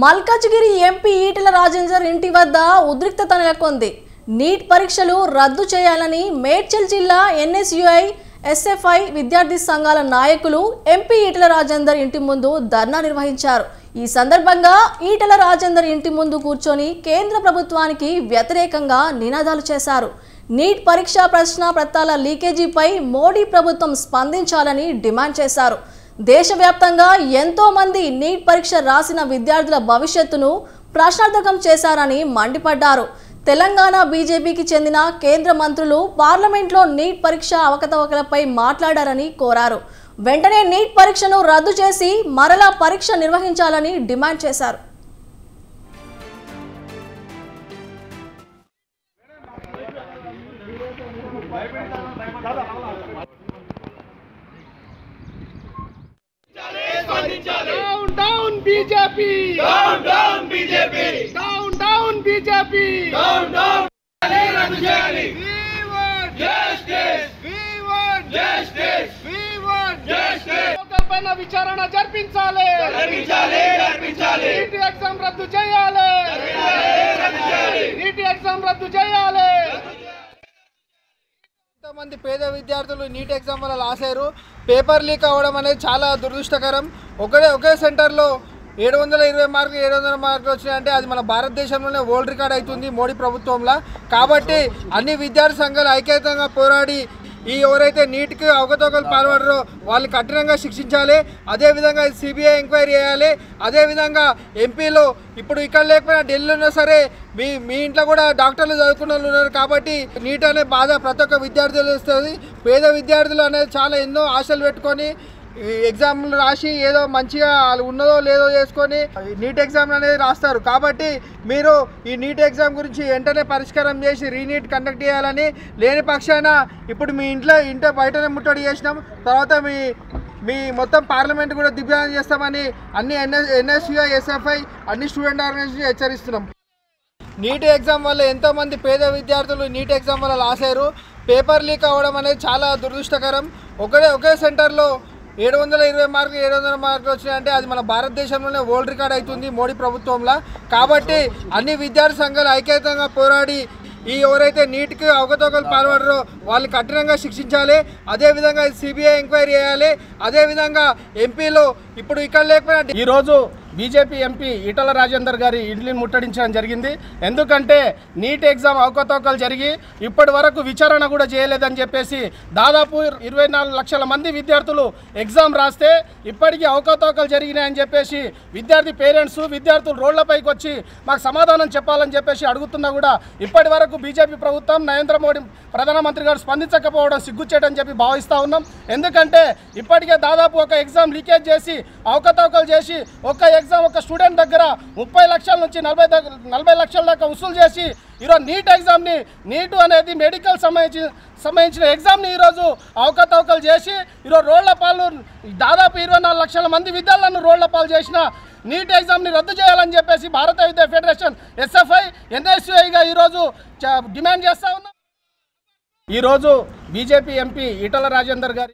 Malkajgiri MP Etela Rajender ఇంటి వద్ద ఉద్రిక్తత నెలకొంది. నీట్ పరీక్షలు రద్దు చేయాలని మేడ్చల్ జిల్లా ఎన్ఎస్యుఐ ఎస్ఎఫ్ఐ విద్యార్థి సంఘాల నాయకులు ఎంపీ ఈటల రాజేందర్ ఇంటి ముందు ధర్నా నిర్వహించారు. ఈ సందర్భంగా ఈటెల రాజేందర్ ఇంటి ముందు కూర్చొని కేంద్ర ప్రభుత్వానికి వ్యతిరేకంగా నినాదాలు చేశారు. నీట్ పరీక్షా ప్రశ్న పత్రాల లీకేజీపై మోడీ ప్రభుత్వం స్పందించాలని డిమాండ్ చేశారు. దేశవ్యాప్తంగా ఎంతో మంది నీట్ పరీక్ష రాసిన విద్యార్థుల భవిష్యత్తును ప్రశ్నార్థకం చేశారని మండిపడ్డారు. తెలంగాణ బీజేపీకి చెందిన కేంద్ర మంత్రులు పార్లమెంట్లో నీట్ పరీక్ష అవకతవకలపై మాట్లాడారని కోరారు. వెంటనే నీట్ పరీక్షను రద్దు చేసి మరలా పరీక్ష నిర్వహించాలని డిమాండ్ చేశారు. చేయాలి We want justice We want justice We want justice local పైన విచారణ జరిపించాలి జరిపించాలి జరిపించాలి నీటి ఎగ్జామ్ రద్దు చేయాలి రద్దు చేయాలి నీటి ఎగ్జామ్ రద్దు చేయాలి ఎంతోమంది పేద విద్యార్థులు నీట్ ఎగ్జామ్ వల్ల లాస్ అయ్యారు. పేపర్ లీక్ అవ్వడం అనేది చాలా దురదృష్టకరం. ఒకటే ఒకే సెంటర్లో ఏడు వందల ఇరవై మార్కులు ఏడు వందల మార్కులు వచ్చినాయంటే అది మన భారతదేశంలోనే వరల్డ్ రికార్డ్ అవుతుంది మోడీ ప్రభుత్వంలో. కాబట్టి అన్ని విద్యార్థి సంఘాలు ఐక్యతంగా పోరాడి ఈ ఎవరైతే నీట్కి అవకతవకలు పాల్పడరో వాళ్ళు కఠినంగా శిక్షించాలి. అదేవిధంగా సిబిఐ ఎంక్వైరీ చేయాలి. అదేవిధంగా ఎంపీలు ఇప్పుడు ఇక్కడ లేకపోయినా ఢిల్లీలో ఉన్నా సరే మీ మీ ఇంట్లో కూడా డాక్టర్లు చదువుకున్న వాళ్ళు ఉన్నారు కాబట్టి నీట్ అనే బాధ ప్రతి ఒక్క విద్యార్థులు వస్తుంది పేద విద్యార్థులు అనేది చాలా ఎన్నో ఆశలు పెట్టుకొని ఎగ్జామ్లు రాసి ఏదో మంచిగా వాళ్ళు ఉన్నదో లేదో చేసుకొని నీట్ ఎగ్జామ్ అనేది రాస్తారు. కాబట్టి మీరు ఈ నీట్ ఎగ్జామ్ గురించి వెంటనే పరిష్కారం చేసి రీనీట్ కండక్ట్ చేయాలని లేని పక్షాన ఇప్పుడు మీ ఇంట్లో ఇంట్లో బయటనే ముట్టడి చేసినాం. తర్వాత మీ మీ మొత్తం పార్లమెంట్ కూడా దిగ్భ్రాంతం చేస్తామని అన్ని ఎన్ఎస్ ఎన్ఎస్యుఐ ఎస్ఎఫ్ఐ అన్ని స్టూడెంట్ ఆర్గనైజేషన్ హెచ్చరిస్తున్నాం. నీట్ ఎగ్జామ్ వల్ల ఎంతోమంది పేద విద్యార్థులు నీట్ ఎగ్జామ్ వల్ల లాస్ అయ్యారు పేపర్ లీక్ అవ్వడం అనేది చాలా దురదృష్టకరం. ఒకే ఒకే సెంటర్లో ఏడు వందల ఇరవై మార్కులు ఏడు వందల మార్కులు వచ్చినాయంటే అది మన భారతదేశంలోనే వరల్డ్ రికార్డ్ అవుతుంది మోడీ ప్రభుత్వంలో. కాబట్టి అన్ని విద్యార్థి సంఘాలు ఐక్యతంగా పోరాడి ఈ ఎవరైతే నీట్కి అవకతవకలు పాల్పడరో వాళ్ళు కఠినంగా శిక్షించాలి. అదేవిధంగా సిబిఐ ఎంక్వైరీ చేయాలి. అదేవిధంగా ఎంపీలు ఇప్పుడు ఇక్కడ లేకపోయినా ఈరోజు బీజేపీ ఎంపీ ఈటల రాజేందర్ గారి ఇడ్లీని ముట్టడించడం జరిగింది. ఎందుకంటే నీట్ ఎగ్జామ్ అవకతవకలు జరిగి ఇప్పటి వరకు విచారణ కూడా చేయలేదని చెప్పేసి దాదాపు ఇరవై నాలుగు లక్షల మంది విద్యార్థులు ఎగ్జామ్ రాస్తే ఇప్పటికీ అవకతవకలు జరిగినాయని చెప్పేసి విద్యార్థి పేరెంట్స్ విద్యార్థులు రోడ్లపైకి వచ్చి మాకు సమాధానం చెప్పాలని చెప్పేసి అడుగుతున్నా కూడా ఇప్పటి వరకు బీజేపీ ప్రభుత్వం నరేంద్ర మోడీ ప్రధానమంత్రి గారు స్పందించకపోవడం సిగ్గుచ్చేటని చెప్పి భావిస్తూ ఉన్నాం. ఎందుకంటే ఇప్పటికే దాదాపు ఒక ఎగ్జామ్ లీకేజ్ చేసి అవకతవకలు చేసి ఒక ఎగ్జామ్ ఒక స్టూడెంట్ దగ్గర ముప్పై లక్షల నుంచి నలభై నలభై లక్షల దాకా వసూలు చేసి ఈరోజు నీట్ ఎగ్జామ్ని నీటు అనేది మెడికల్ సంబంధించి సంబంధించిన ఎగ్జామ్ని ఈరోజు అవకతవకలు చేసి ఈరోజు రోడ్ల పాలు దాదాపు ఇరవై నాలుగు లక్షల మంది విద్యార్థులను రోడ్ల పాలు చేసిన నీట్ ఎగ్జామ్ని రద్దు చేయాలని చెప్పేసి భారత విద్యా ఫెడరేషన్ ఎస్ఎఫ్ఐ ఎన్ఎస్యుఐగా ఈరోజు డిమాండ్ చేస్తా ఉన్నాం ఈరోజు బీజేపీ ఎంపీ ఈటల రాజేందర్ గారి